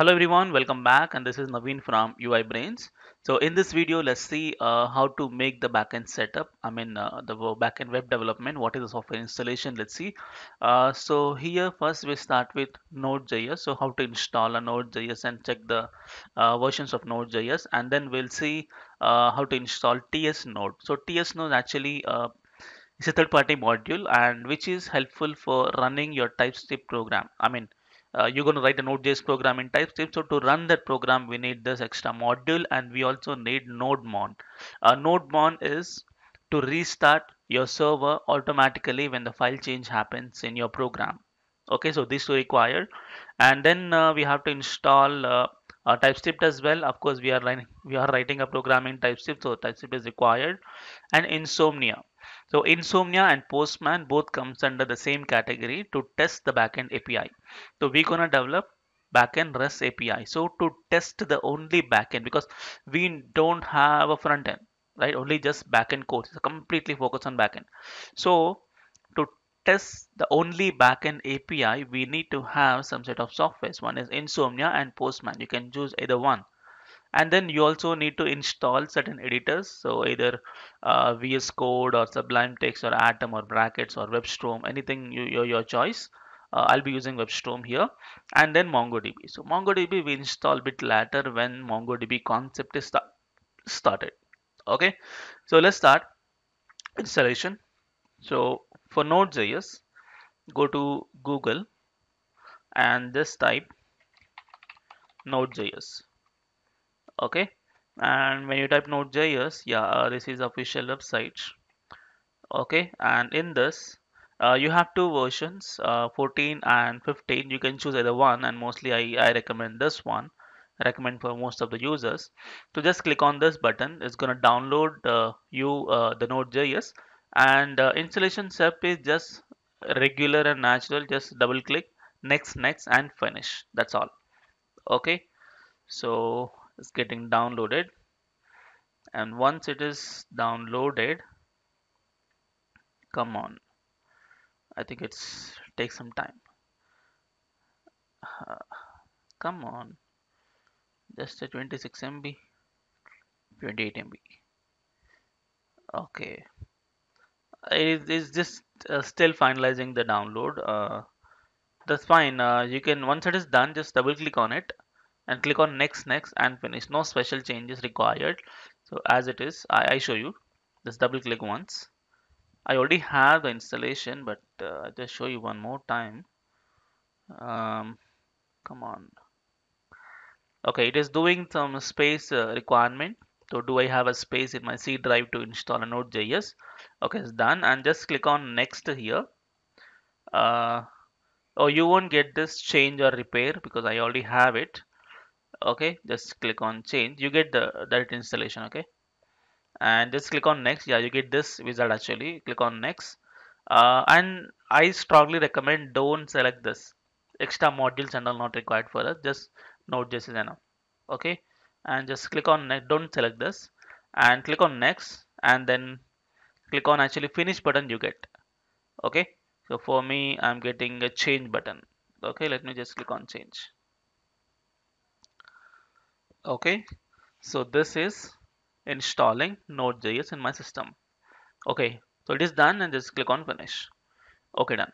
hello everyone, welcome back and this is Naveen from UiBrains. So in this video, let's see uh, how to make the backend setup. I mean uh, the backend web development, what is the software installation, let's see. Uh, so here first we start with Node.js. So how to install a Node.js and check the uh, versions of Node.js and then we'll see uh, how to install TS Node. So TS Node actually uh, is a third party module and which is helpful for running your TypeScript program. I mean, uh, you're going to write a Node.js program in TypeScript. So to run that program, we need this extra module and we also need NodeMon. Uh, NodeMon is to restart your server automatically when the file change happens in your program. Okay, so this is required. And then uh, we have to install uh, uh, TypeScript as well. Of course, we are we are writing a program in TypeScript, so TypeScript is required. And Insomnia. So Insomnia and Postman both comes under the same category to test the backend API. So we're gonna develop backend REST API. So to test the only backend because we don't have a front end, right? Only just backend code. It's completely focused on backend. So to test the only backend API, we need to have some set of softwares. One is Insomnia and Postman. You can choose either one and then you also need to install certain editors. So either uh, vs code or sublime text or atom or brackets or webstorm anything you, your, your choice. Uh, i'll be using webstorm here. And then mongodb. So mongodb we install a bit later when mongodb concept is sta- started. Okay? So let's start installation. So for node.js go to google and just type node.js okay? And when you type node.js yeah uh, this is official website. Okay? And in this uh, you have two versions uh, 14 and 15 you can choose either one and mostly I, I recommend this one. I recommend for most of the users. So just click on this button. It's gonna download uh, you uh, the node.js and uh, installation step is just regular and natural. Just double click next next and finish. That's all. Okay? So it's getting downloaded. And once it is downloaded come on. I think it's take some time. Uh, come on. Just a 26 mb 28 mb okay. It is just uh, still finalizing the download. Uh, that's fine. Uh, you can once it is done just double click on it and click on next next and finish no special changes required so as it is i, I show you just double click once I already have the installation, but uh, I'll just show you one more time. Um, come on. Okay, it is doing some space uh, requirement. So do I have a space in my C drive to install a Node.js? Okay, it's done. And just click on next here. Uh, oh, you won't get this change or repair because I already have it. Okay, just click on change. You get the that installation. Okay, and just click on next. Yeah, you get this wizard actually. Click on next. Uh, and I strongly recommend don't select this. Extra modules and all not required for us just Node.js is enough okay? And just click on next don't select this. And click on next. And then click on actually finish button you get okay? So for me I'm getting a change button. Okay let me just click on change okay. So this is installing Node.js in my system. Okay. So it is done and just click on finish. Okay done.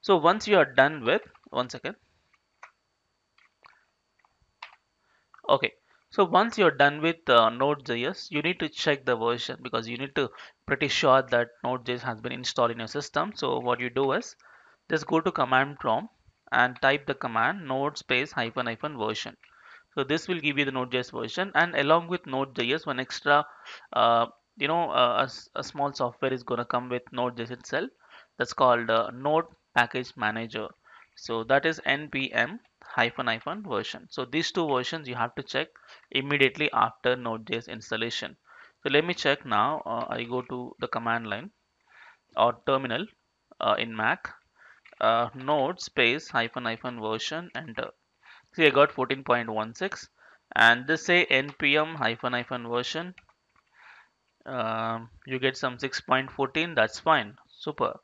So once you are done with one second. Okay. So once you're done with uh, node.js you need to check the version because you need to pretty sure that node.js has been installed in your system. So what you do is just go to command prompt and type the command node space hyphen hyphen version so this will give you the node.js version and along with node.js one extra uh, you know uh, a, a small software is going to come with node.js itself. That's called uh, node package manager. So that is npm hyphen hyphen version. So these two versions you have to check immediately after node.js installation. So let me check now uh, i go to the command line or terminal uh, in mac. Uh, node space hyphen hyphen version enter see i got 14.16 and this say npm hyphen hyphen version um, you get some 6.14 that's fine. Super.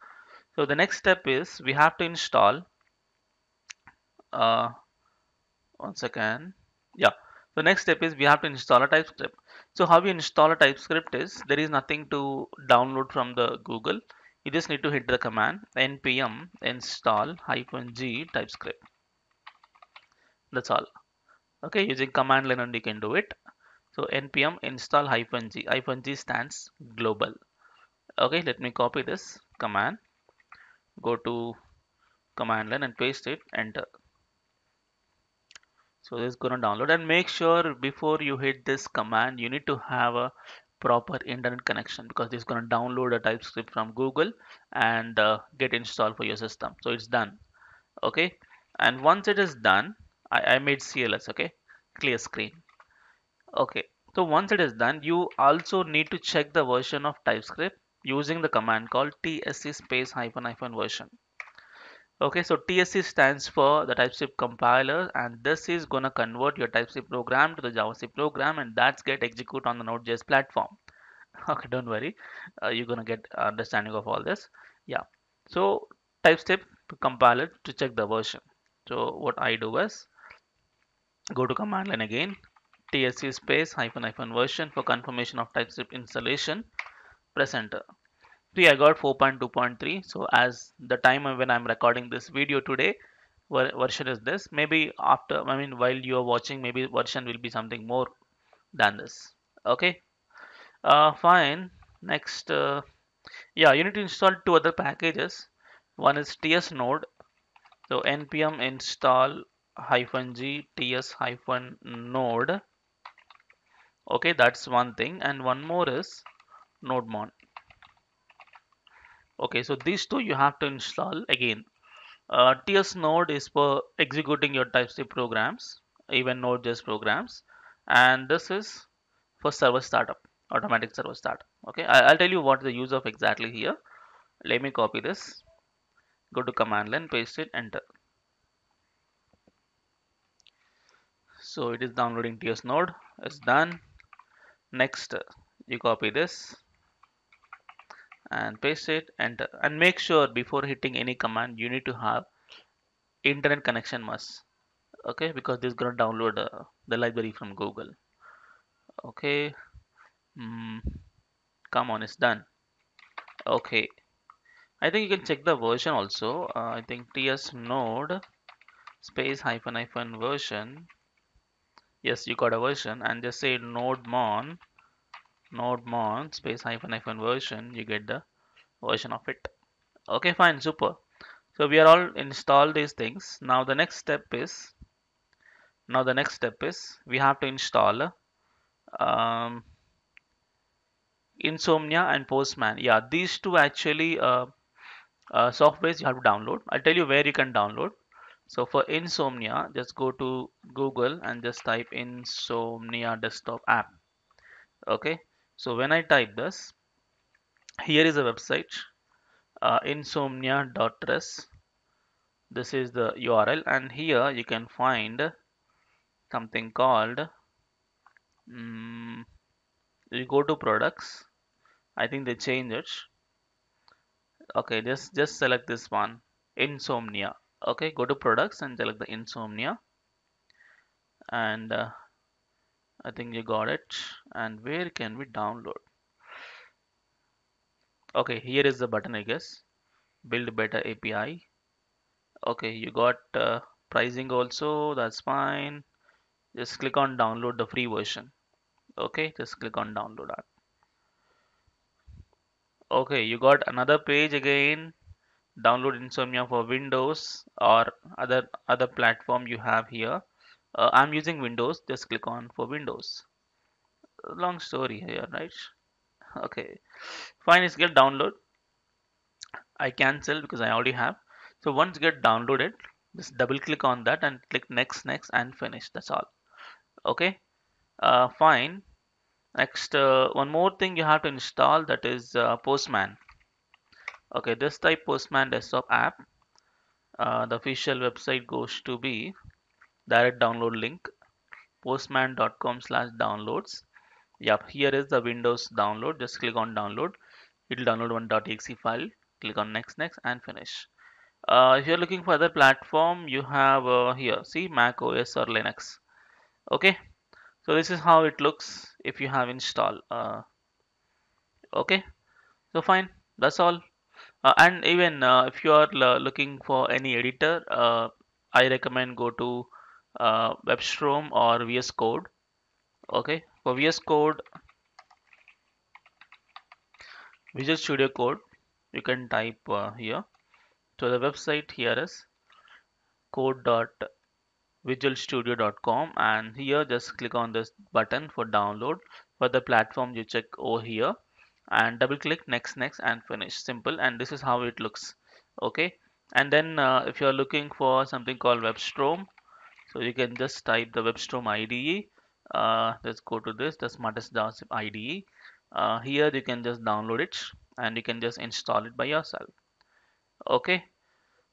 So the next step is we have to install uh, one second. Yeah. The next step is we have to install a TypeScript. So how we install a TypeScript is there is nothing to download from the Google. You just need to hit the command npm install hyphen g TypeScript that's all. Okay using command line and you can do it. So npm install hyphen g. Hyphen g stands global. Okay let me copy this command. Go to command line and paste it. Enter. So this is going to download. And make sure before you hit this command you need to have a proper internet connection because this is going to download a typescript from google and uh, get installed for your system. So it's done. Okay? And once it is done I, I made cls okay? Clear screen. Okay so once it is done you also need to check the version of typescript using the command called tsc space hyphen hyphen version. Okay so tsc stands for the typescript compiler and this is gonna convert your typescript program to the javascript program and that's get execute on the node.js platform. Okay don't worry. Uh, you're gonna get understanding of all this. Yeah so typescript compiler to check the version. So what i do is go to command line again tsc space hyphen hyphen version for confirmation of typescript installation press enter. See i got 4.2.3 so as the time when i'm recording this video today version is this. Maybe after i mean while you are watching maybe version will be something more than this. Okay? Uh, fine. Next uh, yeah you need to install two other packages. One is ts node. So npm install hyphen g ts hyphen node. Okay that's one thing. And one more is nodemon okay so these two you have to install again. Uh, ts node is for executing your typescript programs even node.js programs. And this is for server startup automatic server start. Okay I, i'll tell you what the use of exactly here. Let me copy this. Go to command line paste it enter so it is downloading ts node. It's done. Next you copy this and paste it. Enter and make sure before hitting any command you need to have internet connection must. Okay? Because this is to download uh, the library from google. Okay? Mm, come on it's done. Okay. I think you can check the version also. Uh, i think ts node space hyphen hyphen version yes you got a version and just say node mon node mon space hyphen hyphen version you get the version of it. Okay fine super. So we are all installed these things. Now the next step is now the next step is we have to install um, insomnia and postman. Yeah these two actually uh, uh, softwares you have to download. I'll tell you where you can download. So for insomnia just go to google and just type in insomnia desktop app okay so when I type this, here is a website uh, insomnia.rest. This is the URL, and here you can find something called. Um, you go to products. I think they change it. Okay, just just select this one, insomnia. Okay, go to products and select the insomnia, and uh, I think you got it. And where can we download? Okay here is the button I guess. Build better API okay you got uh, pricing also. That's fine. Just click on download the free version. Okay just click on download that okay you got another page again. Download insomnia for windows or other other platform you have here uh, I'm using Windows. Just click on for Windows. Long story here right? Okay. Fine it's get download. I cancel because I already have. So once get downloaded just double click on that and click next next and finish. That's all. Okay? Uh, fine. Next uh, one more thing you have to install that is uh, postman. Okay this type postman desktop app uh, the official website goes to be direct download link postman.com slash downloads. Yep here is the windows download. Just click on download. It will download one .exe file. Click on next next and finish. Uh, if you're looking for other platform you have uh, here. See mac os or linux. Okay? So this is how it looks if you have installed uh, okay? So fine. That's all. Uh, and even uh, if you are uh, looking for any editor I recommend go to uh, WebStorm or VS Code. Okay for VS Code Visual Studio Code you can type uh, here. So the website here is code.visualstudio.com and here just click on this button for download. For the platform you check over here and double click next next and finish. Simple and this is how it looks. Okay and then uh, if you're looking for something called WebStorm so you can just type the WebStorm IDE uh, let's go to this the smartest JavaScript IDE uh, here you can just download it and you can just install it by yourself. Okay.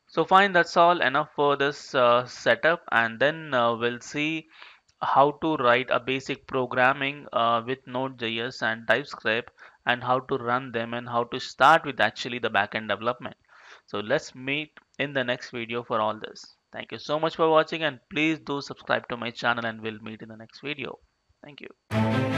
So fine that's all. Enough for this uh, setup. And then uh, we'll see how to write a basic programming uh, with Node.js and TypeScript and how to run them and how to start with actually the backend development. So let's meet in the next video for all this. Thank you so much for watching and please do subscribe to my channel and we'll meet in the next video. Thank you.